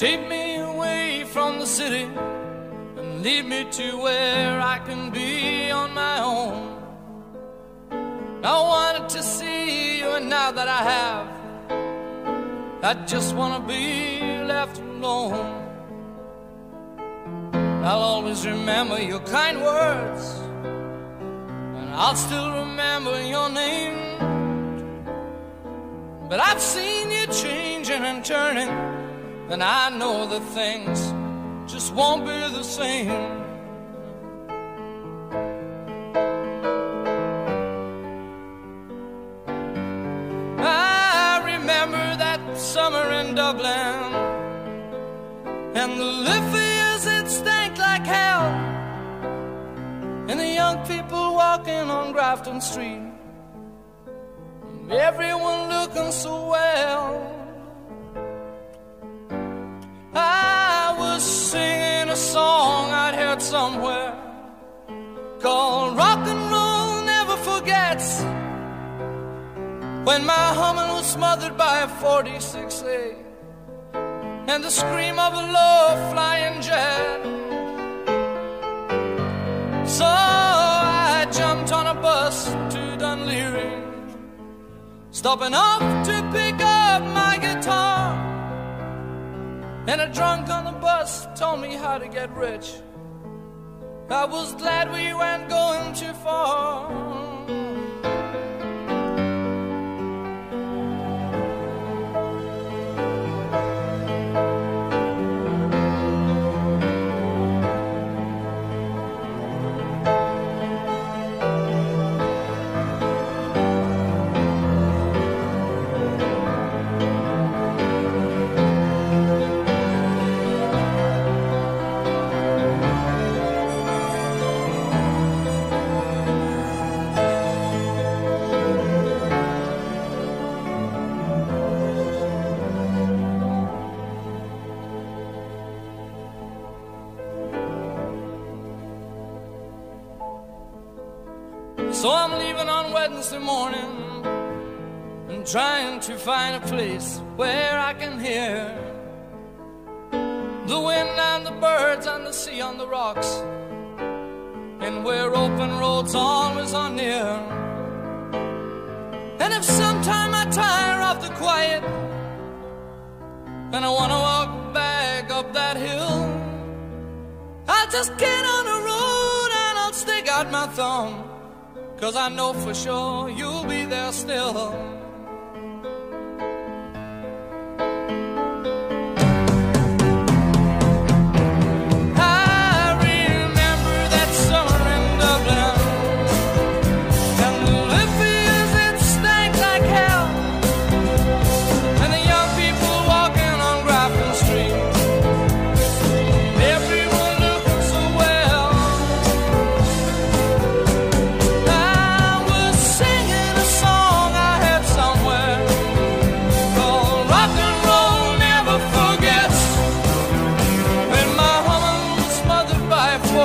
Take me away from the city and lead me to where I can be on my own. I wanted to see you, and now that I have, I just want to be left alone. I'll always remember your kind words, and I'll still remember your name. But I've seen you changing and turning, and I know that things just won't be the same. I remember that summer in Dublin, and the Liffey's it stank like hell, and the young people walking on Grafton Street, everyone looking so well. When my humming was smothered by a 46A and the scream of a low flying jet. So I jumped on a bus to Dun Laoghaire, stopping off to pick up my guitar. And a drunk on the bus told me how to get rich. I was glad we weren't going too far. So I'm leaving on Wednesday morning and trying to find a place where I can hear the wind and the birds and the sea on the rocks, and where open roads always are near. And if sometime I tire of the quiet and I wanna walk back up that hill, I'll just get on the road and I'll stick out my thumb. Cause I know for sure you'll be there still.